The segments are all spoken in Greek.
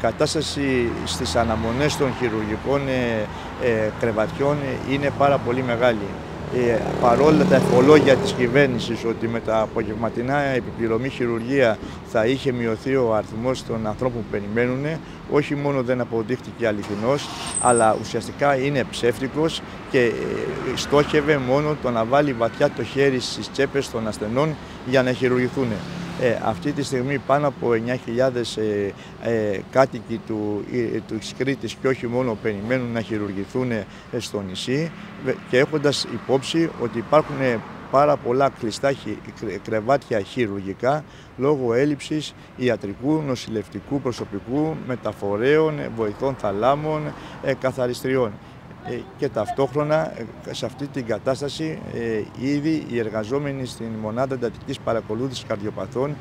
κατάσταση στις αναμονές των χειρουργικών κρεβατιών είναι πάρα πολύ μεγάλη ε, παρόλα τα ευχολόγια της κυβέρνησης ότι με τα απογευματινά επιπληρωμή χειρουργία θα είχε μειωθεί ο αριθμός των ανθρώπων που περιμένουν, όχι μόνο δεν αποδείχτηκε αληθινός, αλλά ουσιαστικά είναι ψεύτικος και ε, στόχευε μόνο το να βάλει βαθιά το χέρι στις τσέπες των ασθενών για να χειρουργηθούν. Ε, αυτή τη στιγμή πάνω από 9.000 ε, ε, κάτοικοι του, ε, του Κρήτης και όχι μόνο περιμένουν να χειρουργηθούν ε, στο νησί και έχοντας υπόψη ότι υπάρχουν πάρα πολλά κλειστά κρεβάτια χειρουργικά λόγω έλλειψης ιατρικού, νοσηλευτικού προσωπικού, μεταφορέων, βοηθών θαλάμων, καθαριστριών. Ε, και ταυτόχρονα ε, σε αυτή την κατάσταση ε, ήδη οι εργαζόμενοι στην μονάδα εντατικής παρακολούθησης καρδιοπαθών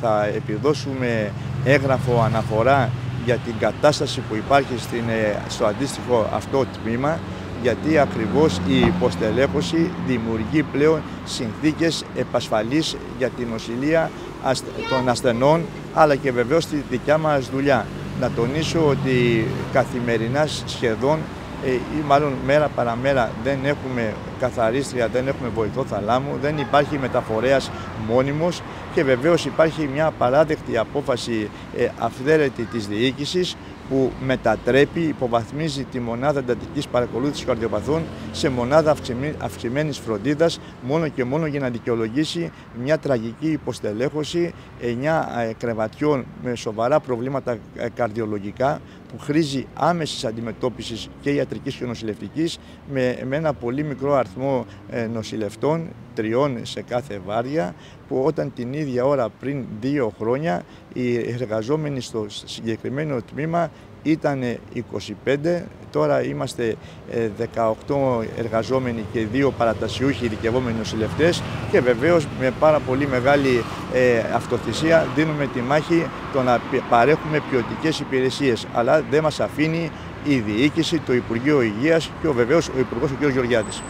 θα επιδώσουμε έγγραφο αναφορά για την κατάσταση που υπάρχει στην, στο αντίστοιχο αυτό τμήμα γιατί ακριβώς η υποστελέχωση δημιουργεί πλέον συνθήκες επασφαλής για την νοσηλεία των ασθενών αλλά και βεβαίως τη δικιά μας δουλειά να τονίσω ότι καθημερινά σχεδόν ε, ή μάλλον μέρα παραμέρα δεν έχουμε καθαρίστρια, δεν έχουμε βοηθό θαλάμου, δεν υπάρχει μεταφορέας μόνιμος και βεβαίως υπάρχει μια παράδεκτη απόφαση ε, αυθαίρετη της διοίκησης που μετατρέπει, υποβαθμίζει τη μονάδα εντατικής παρακολούθησης καρδιοπαθών σε μονάδα αυξημένης φροντίδας μόνο και μόνο για να δικαιολογήσει μια τραγική υποστελέχωση 9 ε, κρεβατιών με σοβαρά προβλήματα ε, καρδιολογικά που χρήζει άμεσης αντιμετώπισης και ιατρικής και νοσηλευτικής με, με ένα πολύ μικρό αριθμό ε, νοσηλευτών, τριών σε κάθε βάρια, που όταν την ίδια ώρα πριν δύο χρόνια οι εργαζόμενοι στο συγκεκριμένο τμήμα ήταν 25, τώρα είμαστε 18 ε, εργαζόμενοι και δύο παρατασιούχοι ειδικευόμενοι νοσηλευτές και βεβαίως με πάρα πολύ μεγάλη ε, αυτοθυσία δίνουμε τη μάχη το να παρέχουμε ποιοτικές υπηρεσίες. Αλλά δεν μας αφήνει η διοίκηση, το Υπουργείο Υγείας και ο, βεβαίως ο Υπουργός ο κ. Γεωργιάδης.